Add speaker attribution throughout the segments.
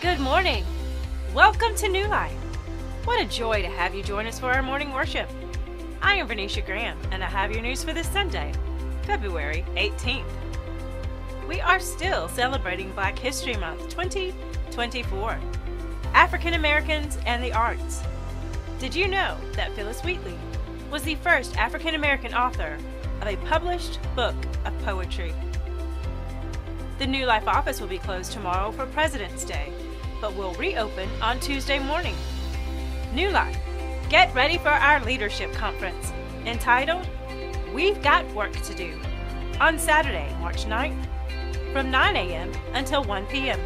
Speaker 1: Good morning. Welcome to New Life. What a joy to have you join us for our morning worship. I am Venetia Graham, and I have your news for this Sunday, February 18th. We are still celebrating Black History Month 2024, African Americans and the Arts. Did you know that Phillis Wheatley was the first African American author of a published book of poetry? The New Life office will be closed tomorrow for President's Day, but will reopen on Tuesday morning. New Life, get ready for our leadership conference entitled We've Got Work to Do on Saturday, March 9th from 9 a.m. until 1 p.m.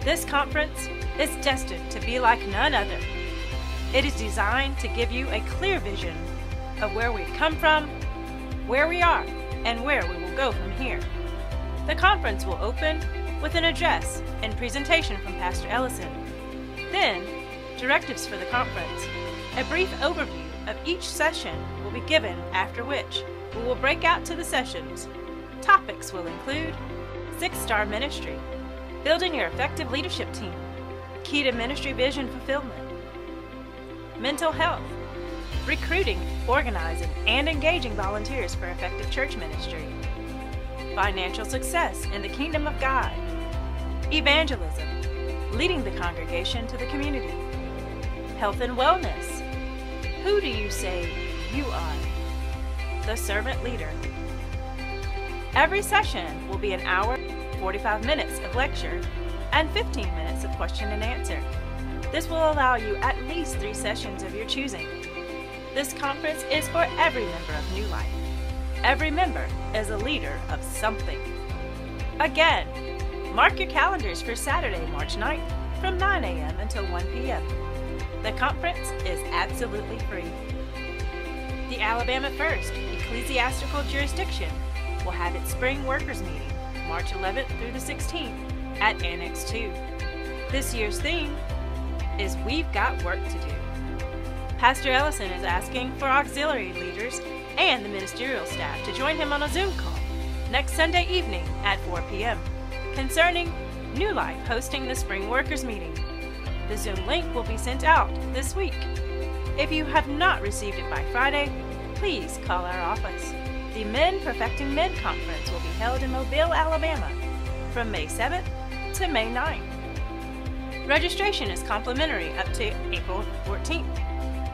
Speaker 1: This conference is destined to be like none other. It is designed to give you a clear vision of where we've come from, where we are, and where we will go from here. The conference will open with an address and presentation from Pastor Ellison. Then, directives for the conference. A brief overview of each session will be given, after which we will break out to the sessions. Topics will include Six Star Ministry, Building Your Effective Leadership Team, Key to Ministry Vision Fulfillment, mental health, recruiting, organizing, and engaging volunteers for effective church ministry, financial success in the kingdom of God, evangelism, leading the congregation to the community, health and wellness. Who do you say you are? The servant leader. Every session will be an hour, 45 minutes of lecture, and 15 minutes of question and answer. This will allow you at least three sessions of your choosing. This conference is for every member of New Life. Every member is a leader of something. Again, mark your calendars for Saturday, March 9th from 9 a.m. until 1 p.m. The conference is absolutely free. The Alabama First Ecclesiastical Jurisdiction will have its spring workers meeting March 11th through the 16th at Annex 2. This year's theme is We've Got Work to Do. Pastor Ellison is asking for auxiliary leaders and the ministerial staff to join him on a Zoom call next Sunday evening at 4 p.m. concerning New Life hosting the spring workers meeting. The Zoom link will be sent out this week. If you have not received it by Friday, please call our office. The Men Perfecting Men Conference will be held in Mobile, Alabama from May 7th to May 9th. Registration is complimentary up to April 14th.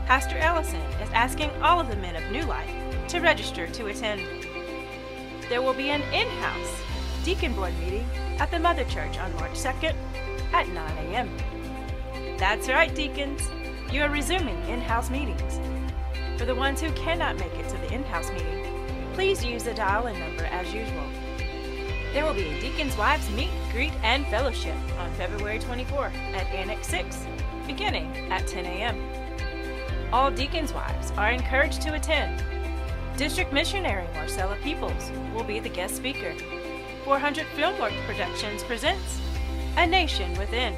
Speaker 1: Pastor Ellison is asking all of the men of New Life to register to attend. There will be an in house deacon board meeting at the Mother Church on March 2nd at 9 a.m. That's right, deacons, you are resuming in house meetings. For the ones who cannot make it to the in house meeting, please use the dial in number as usual. There will be a Deacon's Wives Meet, Greet, and Fellowship on February 24 at Annex 6, beginning at 10 a.m. All Deacon's Wives are encouraged to attend. District Missionary Marcella Peoples will be the guest speaker. 400 Filmwork Productions presents A Nation Within.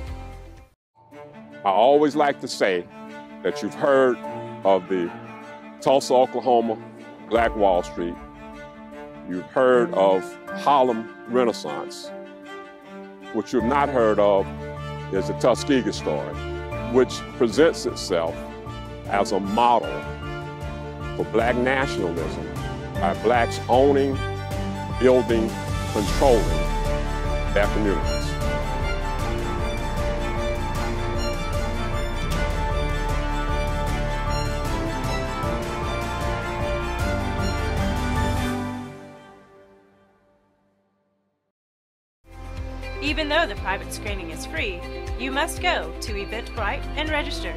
Speaker 2: I always like to say that you've heard of the Tulsa, Oklahoma Black Wall Street. You've heard of Harlem Renaissance. What you've not heard of is the Tuskegee story, which presents itself as a model for black nationalism by blacks owning, building, controlling communities.
Speaker 1: Even though the private screening is free, you must go to Eventbrite and register.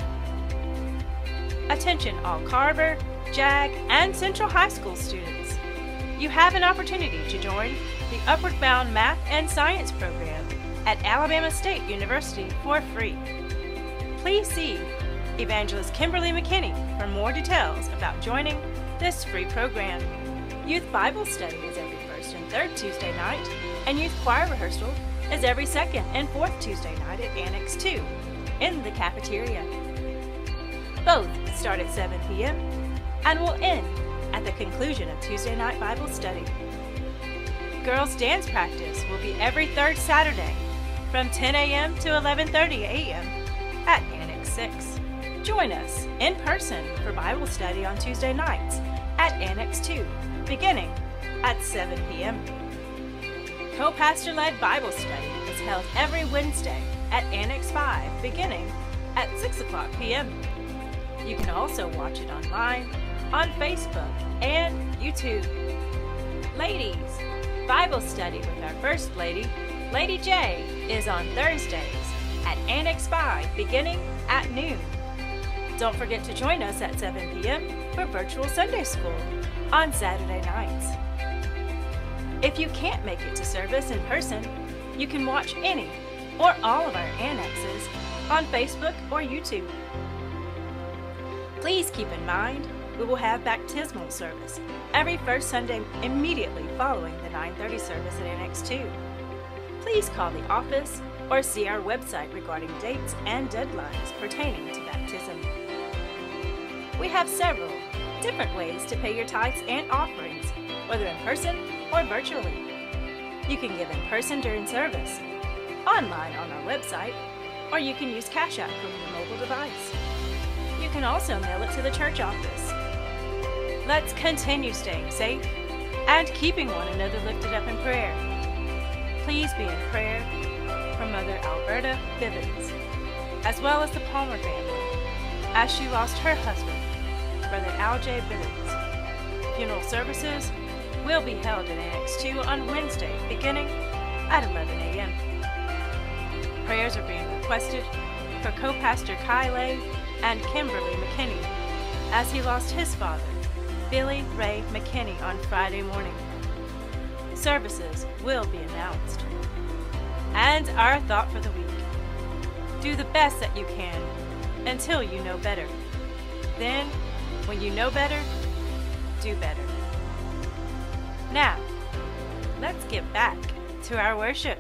Speaker 1: Attention all Carver, JAG, and Central High School students. You have an opportunity to join the Upward Bound Math and Science program at Alabama State University for free. Please see Evangelist Kimberly McKinney for more details about joining this free program. Youth Bible study is every first and third Tuesday night, and youth choir rehearsal is every second and fourth Tuesday night at Annex 2 in the cafeteria. Both start at 7 p.m. and will end at the conclusion of Tuesday night Bible study. Girls' dance practice will be every third Saturday from 10 a.m. to 11:30 a.m. at Annex 6. Join us in person for Bible study on Tuesday nights at Annex 2, beginning at 7 p.m. Co-pastor led Bible study is held every Wednesday at Annex 5, beginning at 6 o'clock p.m. You can also watch it online on Facebook and YouTube. Ladies, Bible study with our First Lady, Lady J, is on Thursdays at Annex 5 beginning at noon. Don't forget to join us at 7 p.m. for virtual Sunday school on Saturday nights. If you can't make it to service in person, you can watch any or all of our annexes on Facebook or YouTube. Please keep in mind we will have baptismal service every first Sunday immediately following the 9:30 service at Annex 2. Please call the office or see our website regarding dates and deadlines pertaining to baptism. We have several different ways to pay your tithes and offerings, whether in person or virtually. You can give in person during service, online on our website, or you can use Cash App from your mobile device. You can also mail it to the church office. Let's continue staying safe and keeping one another lifted up in prayer. Please be in prayer for Mother Alberta Bivens, as well as the Palmer family, as she lost her husband, Brother Al J. Bivens. Funeral services will be held in Annex 2 on Wednesday, beginning at 11 a.m. Prayers are being requested for co-pastor Kyle and Kimberly McKinney, as he lost his father, Billy Ray McKinney, on Friday morning. Services will be announced. And our thought for the week do the best that you can until you know better. Then, when you know better, do better. Now, let's get back to our worship.